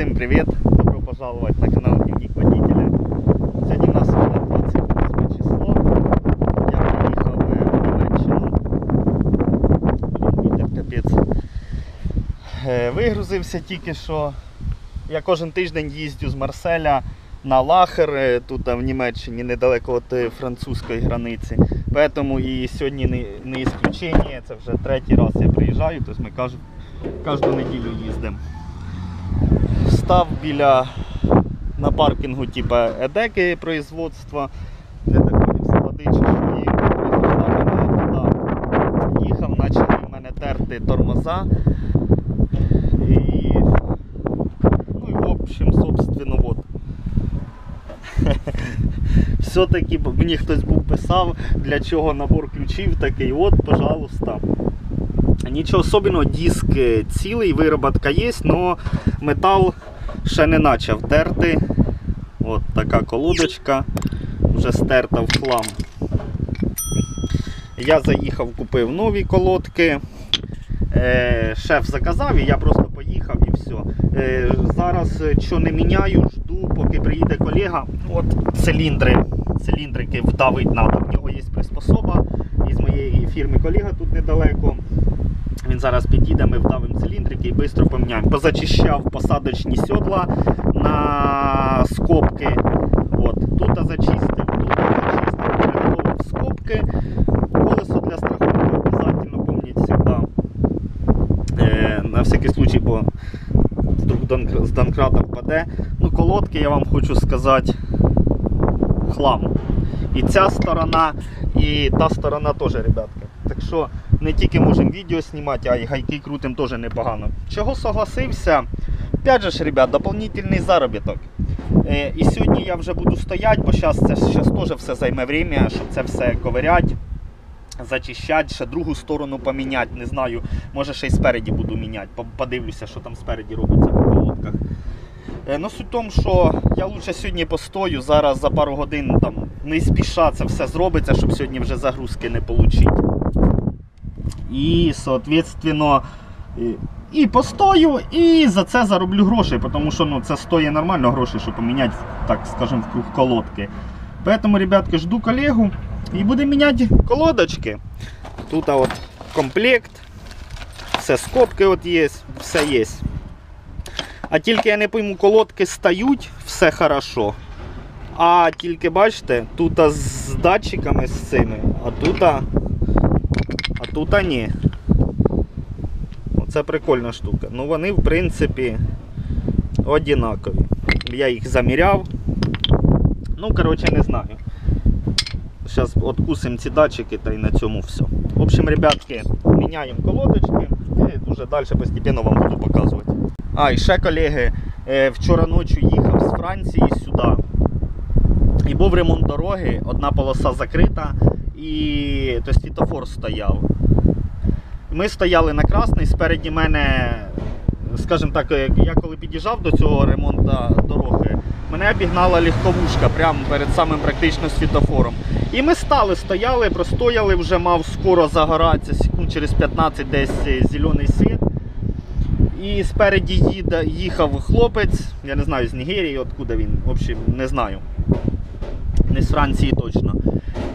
Всім привіт! Добро пожаловать на канал Дневник Водителя. Сьогодні у нас вже 28 число. Я приїхав в Німеччину. Вітер капець. Е, Вигрузився тільки що. Я кожен тиждень їздю з Марселя на Лахер, е, тут в Німеччині, недалеко від е, французької границі. Поэтому і сьогодні не, не ісключення. Це вже третій раз я приїжджаю, тобто ми кожну неділю їздимо. Став біля на паркінгу типа Едеки производства. Я так поняв, склади чи і туди. Їхав, почали в мене терти тормоза. І, ну і в общем, собственно, вот. Все-таки мені хтось був писав, для чого набор ключів такий, от, пожалуйста. Нічого особливого, диск цілий, вироботка є, але метал ще не почав терти. От така колодочка, вже стерта в хлам. Я заїхав, купив нові колодки. Е, шеф заказав і я просто поїхав і все. Е, зараз е, що не міняю, жду, поки приїде колега. От циліндри. Циліндрики вдавить надо. В нього є приспособа із моєї фірми колега тут недалеко. Він зараз підійде, ми вдавимо циліндрики і швидко поміняємо. Позачищав посадочні сідла на скобки. От. Тут зачистив, тут зачистив, приготував скобки. Колесо для страховки обов'язково помніть завжди. Е, на всякий случай, бо вдруг з донкрата впаде. Ну, колодки, я вам хочу сказати, хлам. І ця сторона, і та сторона теж, ребятки. Так що не тільки можемо відео знімати, а й гайки крутим теж непогано. Чого согласився? Опять же ж, ребят, дополнительний заробіток. Е, і сьогодні я вже буду стояти, бо зараз це щас теж все займе время, щоб це все ковиряти, зачищати, ще другу сторону поміняти. Не знаю, може ще й спереді буду міняти. Подивлюся, що там спереді робиться по колодках. Е, Ну, суть в тому, що я лучше сьогодні постою, зараз за пару годин там не спіша це все зробиться, щоб сьогодні вже загрузки не отримати. І, соответственно, і- постою, і за це зароблю гроші, тому що ну, це стоїть нормально гроші, щоб поміняти, так скажемо, в круг колодки. Поэтому, ребятки, жду колегу і будемо міняти колодочки. Тут от комплект, все скобки от є, все є. А тільки я не пойму, колодки стають, все хорошо. А тільки бачите, тут з датчиками з цими, а тут, тут ні. Оце прикольна штука. Ну вони, в принципі, однакові. Я їх заміряв. Ну, коротше, не знаю. Зараз откусимо ці датчики та й на цьому все. В общем, ребятки, міняємо колодочки і дуже далі постійно вам буду показувати. А, і ще колеги, е, вчора ночі їхав з Франції сюди. І був ремонт дороги, одна полоса закрита, і то світофор стояв. Ми стояли на красний, спереді мене, скажімо так, я коли під'їжджав до цього ремонту дороги, мене обігнала легковушка прямо перед самим практично світофором. І ми стали, стояли, простояли, вже мав скоро загоратися, секунд через 15 десь зелений світ. І спереді їде, їхав хлопець, я не знаю з Нігерії, откуда він, в общем, не знаю. Не з Франції точно.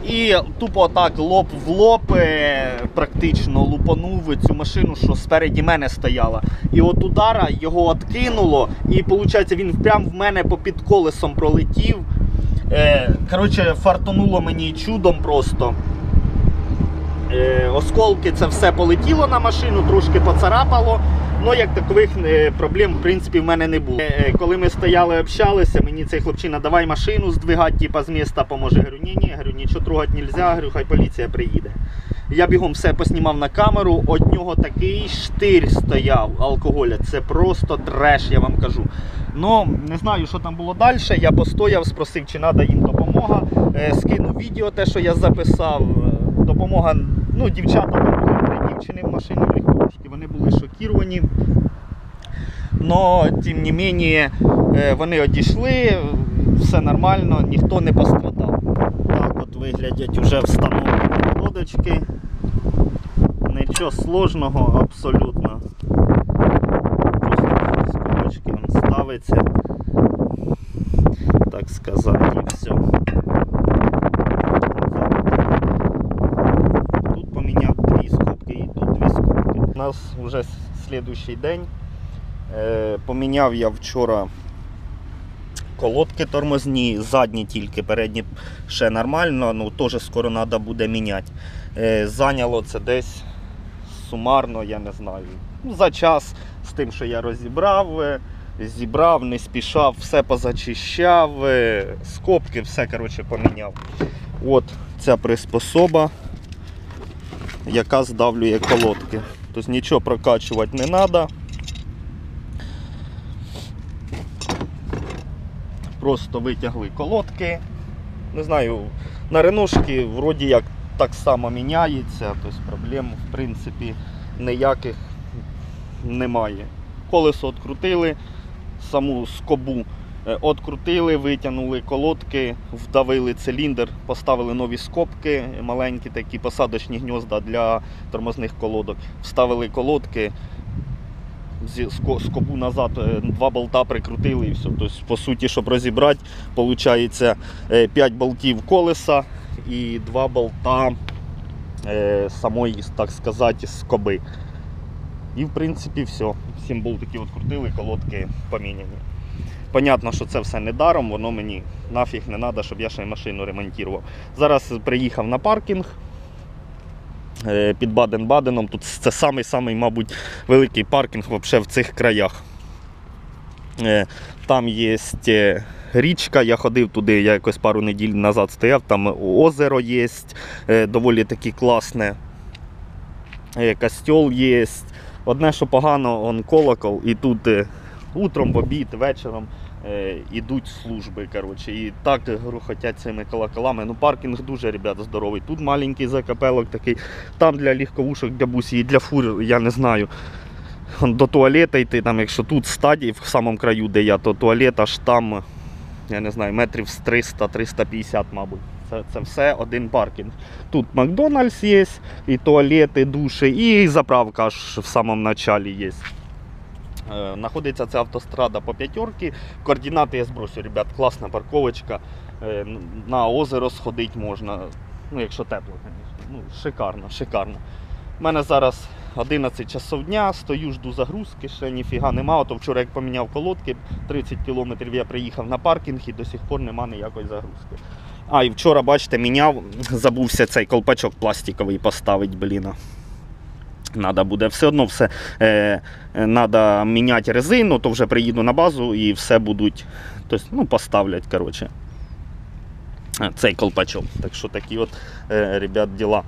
І тупо так лоб в лоб е, практично лупанув цю машину, що спереді мене стояла. І от удара його откинуло, і виходить, він прямо в мене попід колесом пролетів. Е, коротше, фартонуло мені чудом просто. Е, осколки це все полетіло на машину, трошки поцарапало. Ну, як такових е, проблем, в принципі, в мене не було. Е, коли ми стояли, общалися, мені цей хлопчина, давай машину здвигати, типа, з міста поможе. Говорю, ні, ні, говорю, нічого трогати нельзя, говорю, хай поліція приїде. Я бігом все поснімав на камеру, від нього такий штир стояв алкоголя. Це просто треш, я вам кажу. Ну, не знаю, що там було далі. Я постояв, спросив, чи треба їм допомога. Е, скинув відео, те, що я записав. Е, Допомога, ну, дівчата дівчини в в легковушці, вони шокіровані. Но, тим не менее, е, вони одійшли, все нормально, ніхто не пострадав. Так от виглядять вже встановлені лодочки. Нічого сложного абсолютно. Просто он ставиться. Так сказати, і все. Тут поміняв дві скобки і тут дві скобки. У нас вже с- день. Е, поміняв я вчора колодки тормозні, задні тільки, передні ще нормально, ну теж скоро треба буде міняти. Е, зайняло це десь сумарно, я не знаю. Ну, за час з тим, що я розібрав, е, зібрав, не спішав, все позачищав, скобки, все коротше, поміняв. От ця приспособа, яка здавлює колодки. Тобто нічого прокачувати не треба. Просто витягли колодки. Не знаю, на реношки вроді як так само міняється, тобто проблем в принципі ніяких немає. Колесо відкрутили, саму скобу е, відкрутили, витягнули колодки, вдавили циліндр, поставили нові скобки, маленькі такі посадочні гнізда для тормозних колодок, вставили колодки. Скобу назад, е, два болта прикрутили і все. Тобто, по суті, щоб розібрати, виходить 5 болтів колеса і 2 болта е, самої, так сказати, скоби. І в принципі все. Сім болтиків відкрутили, колодки поміняні. Понятно, що це все не даром, воно мені нафіг не треба, щоб я ще й машину ремонтував. Зараз приїхав на паркінг е, під Баден-Баденом. Тут це самий-самий, мабуть, великий паркінг вообще в цих краях. Е, Там є е, річка, я ходив туди, я якось пару неділь назад стояв, там озеро є, доволі таки класне. Костьол є. Одне, що погано, он колокол, і тут утром, в обід, вечором ідуть служби. Коротше, і так грохотять цими колоколами. Ну, паркінг дуже, ребята, здоровий. Тут маленький закапелок такий, там для легковушок, для бусі і для фур, я не знаю. До туалета йти, там, якщо тут стадії в самому краю, де я, то туалет аж там, я не знаю, метрів з 300-350, мабуть. Це, це все один паркінг. Тут Макдональдс є, і туалети, душі, і заправка аж в самому началі є. Е, Знаходиться ця автострада по п'ятерки. Координати я збросю, ребят, класна парковочка. Е, На озеро сходити можна. Ну, якщо тепло, звісно. Ну, шикарно, шикарно. У мене зараз 11 часов дня, стою, жду загрузки, ще ніфіга нема. Ото вчора як поміняв колодки, 30 кілометрів я приїхав на паркінг і до сих пор нема ніякої загрузки. А, і вчора, бачите, міняв, забувся цей колпачок пластиковий поставити, блін. Надо буде все одно все е, надо міняти резину, то вже приїду на базу і все будуть. Тобто, ну, поставлять, коротше. Цей колпачок. Так що такі от, е, ребят, діла.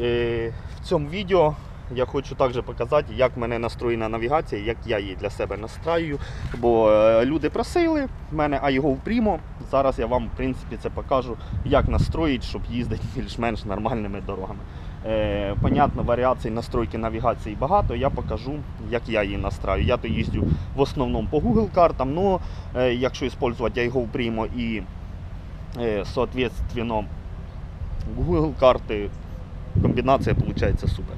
Е, в цьому відео я хочу також показати, як в мене настроєна навігація, як я її для себе настраюю. Бо е, люди просили в мене iGo Primo. Зараз я вам в принципі це покажу, як настроїти, щоб їздити більш-менш нормальними дорогами. Е, понятно, варіацій настройки навігації багато. Я покажу, як я її настраю. Я то їздю в основному по Google картам, але якщо використовувати iGo Primo і е, соответственно Google карти, комбінація виходить супер.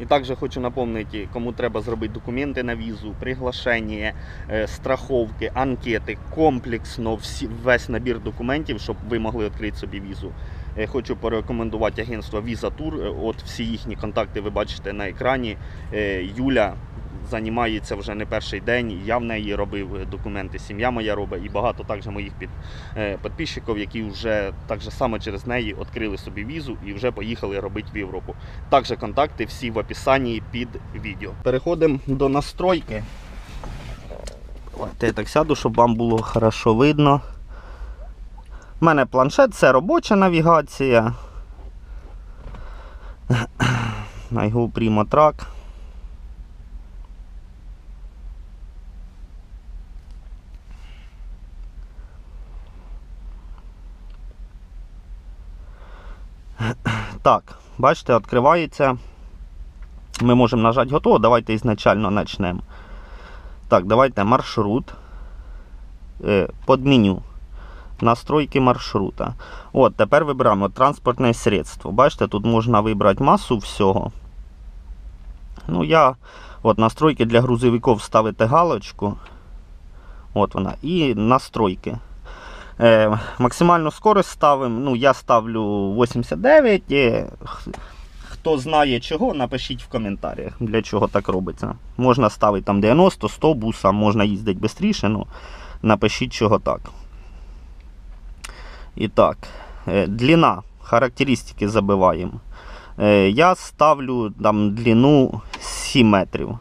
І також хочу напомнити, кому треба зробити документи на візу, приглашення, е, страховки, анкети, комплексно весь набір документів, щоб ви могли відкрити собі візу. Е, Хочу порекомендувати агентство Visa Tour. Е, От всі їхні контакти ви бачите на екрані. Е, Юля займається вже не перший день. Я в неї робив документи, сім'я моя робить і багато також моїх під, підписчиків, які вже так же саме через неї відкрили собі візу і вже поїхали робити в Європу. Також контакти всі в описанні під відео. Переходимо до настройки. От я так сяду, щоб вам було хорошо видно. У мене планшет, це робоча навігація. Primo Track. Так, бачите, відкривається. Ми можемо нажати готово. Давайте ізначально почнемо. Так, давайте маршрут. Е, Под меню. Настройки маршрута. От, тепер вибираємо транспортне средство. Бачите, тут можна вибрати масу всього. Ну, я от настройки для грузовиків ставити галочку. От вона. І настройки. Е, максимальну скорость ставимо. Ну, я ставлю 89. І хто знає чого, напишіть в коментарях, для чого так робиться. Можна ставити там 90, 100 буса, можна їздити швидше, ну напишіть, чого так. І так, е, длина, характеристики забиваємо. Е, я ставлю там длину 7 метрів.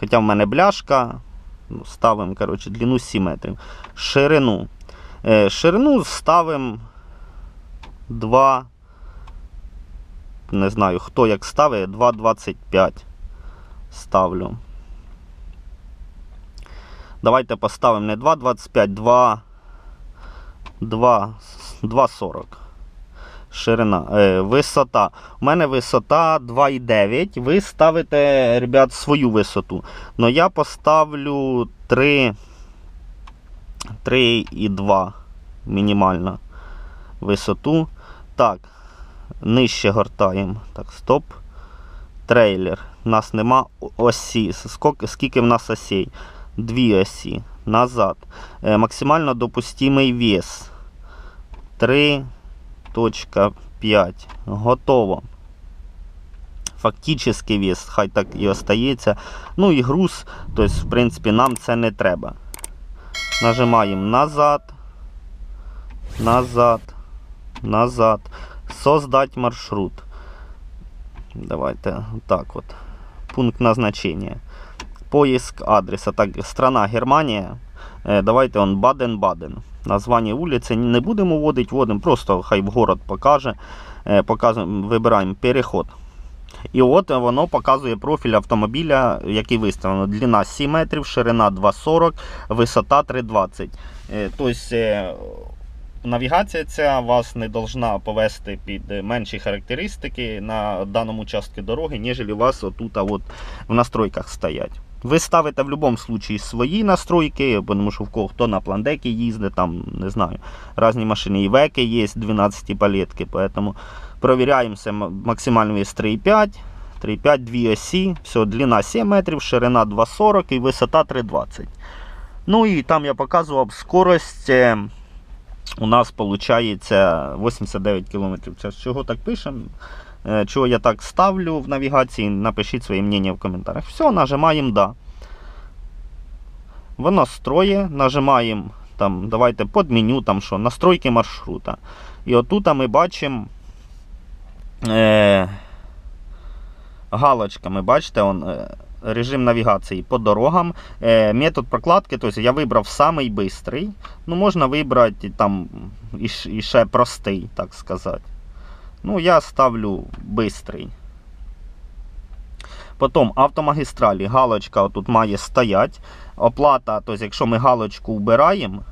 Хоча в мене бляшка, ну, ставимо коротше, длину 7 метрів. Ширину. Е, ширину ставимо 2. Не знаю, хто як ставить, 2,25 ставлю. Давайте поставимо не 2,25, 2, 2, 2,40. Ширина. Е, висота. У мене висота 2,9. Ви ставите, ребят, свою висоту. Но я поставлю 3, 3,2 мінімально висоту. Так, нижче гортаємо. Так, стоп. Трейлер. У нас нема осі. Скільки, в нас осей? Дві осі. Назад. Е, максимально допустимий вес. 3.5. Готово. Фактичний вес, хай так і остається. Ну і груз, тобто, в принципі, нам це не треба. Нажимаємо назад, назад, назад. Создать маршрут. Давайте так от. Пункт назначения. Поиск адреса. Так, страна Германія. Е, Давайте он Баден-Баден. Названня вулиці не будемо вводити, вводимо, просто хай в город покаже. Е, Показуємо, вибираємо переход. І от воно показує профіль автомобіля, який виставлено. Длина 7 метрів, ширина 2,40, висота 3,20. Е, Тобто навігація ця вас не должна повести під менші характеристики на даному частці дороги, ніж у вас отут от в настройках стоять. Ви ставите в будь-якому випадку свої настройки, тому що в кого хто на пландекі їздить, там, не знаю, різні машини, і веки є 12 палетки, поэтому Провіряємося максимальний вес 3,5. 3,5, дві осі. Все, длина 7 метрів, ширина 2,40 і висота 3,20. Ну і там я показував скорость. е, У нас виходить 89 км. Чого так пишемо? Е, Чого я так ставлю в навігації, напишіть своє мнення в коментарях. Все, нажимаємо да. Воно строє, нажимаємо там, давайте під меню, там що, настройки маршрута. І отут ми бачимо е, галочками, бачите, он, е, режим навігації по дорогам. Е, метод прокладки, тобто я вибрав самий бистрий. Ну, можна вибрати там і ще простий, так сказати. Ну, я ставлю бистрий. Потім автомагістралі, галочка отут має стоять. Оплата, тобто, якщо ми галочку вбираємо,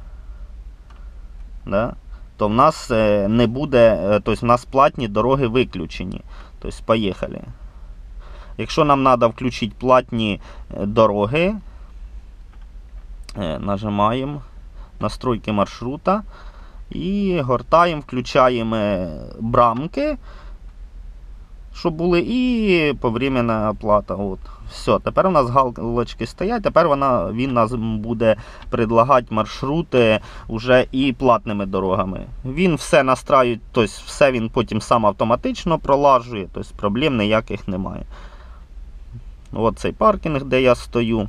да, то в нас е, не буде, е, тобто в нас платні дороги виключені. Тобто, поїхали. Якщо нам треба включити платні е, дороги, нажимаємо настройки маршрута і гортаємо, включаємо брамки, щоб були, і повременна оплата. От. Все, тепер у нас галочки стоять, тепер вона, він нас буде предлагати маршрути вже і платними дорогами. Він все настраює, тобто все він потім сам автоматично пролажує, тобто проблем ніяких немає. От цей паркінг, де я стою.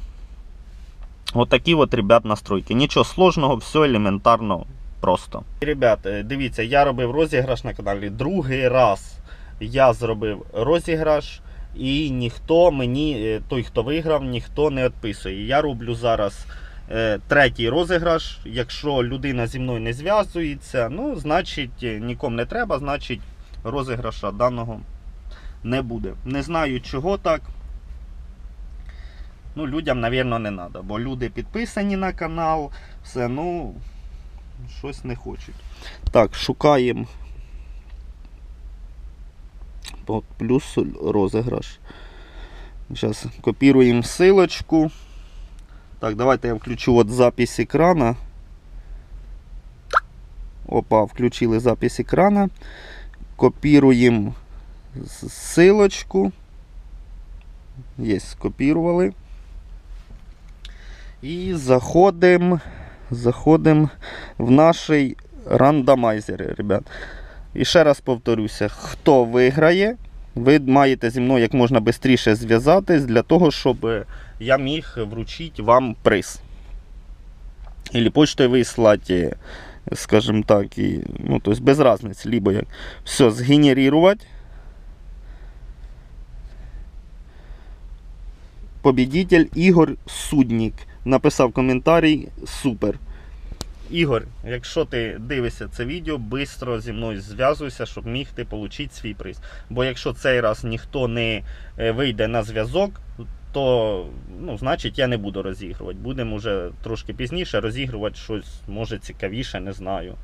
От от, ребят, настройки. Нічого сложного, все елементарно просто. Ребят, е, дивіться, я робив розіграш на каналі. Другий раз я зробив розіграш. І ніхто мені, е, той, хто виграв, ніхто не відписує. Я роблю зараз е, третій розіграш. Якщо людина зі мною не зв'язується, ну, значить е, нікому не треба, значить розіграша даного не буде. Не знаю, чого так. Ну, людям, мабуть, не треба, бо люди підписані на канал, все, ну, щось не хочуть. Так, шукаємо. От плюс розіграш. Зараз копіруємо ссылочку. Так, давайте я включу от запись екрана. Опа, включили запись екрана. Копіруємо ссылочку. Є, скопірували. І заходимо заходим в наш рандомайзер, ребят. І ще раз повторюся, хто виграє, ви маєте зі мною як можна швидше зв'язатись для того, щоб я міг вручити вам приз. Или почтою вислати, скажімо так, і, ну, тобто без різниці, либо як. Все, згенерувати. Побідитель Ігор Суднік написав коментарій супер. Ігор, якщо ти дивишся це відео, швидко зі мною зв'язуйся, щоб міг ти отримати свій приз. Бо якщо цей раз ніхто не е, вийде на зв'язок, то ну, значить я не буду розігрувати. Будемо вже трошки пізніше розігрувати щось, може цікавіше, не знаю.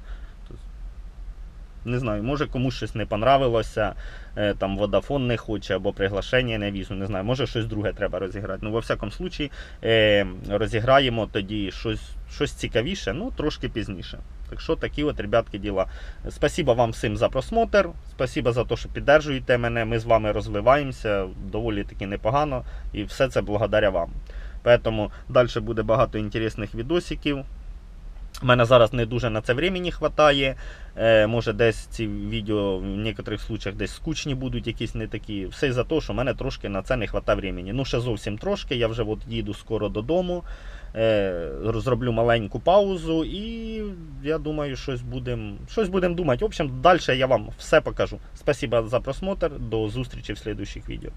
Не знаю, може комусь щось не понравилося, е, там Водафон не хоче або приглашення не візу, не знаю, може щось друге треба розіграти. Ну, во всякому случаї, е, розіграємо тоді щось, щось цікавіше, ну трошки пізніше. Так що такі от, ребятки, діла. Спасибо вам всім за просмотр. Спасибо за те, що піддержуєте мене. Ми з вами розвиваємося доволі таки непогано. І все це благодаря вам. Поэтому далі буде багато інтересних відосиків. У мене зараз не дуже на це времени хватає. Е, може десь ці відео в некоторих случаях десь скучні будуть, якісь не такі. Все за те, що в мене трошки на це не вистачає времени. Ну, ще зовсім трошки. Я вже от їду скоро додому. Е, зроблю маленьку паузу і я думаю, щось будемо щось будем думати. В общем, далі я вам все покажу. Спасибо за просмотр. До зустрічі в слідуючих відео.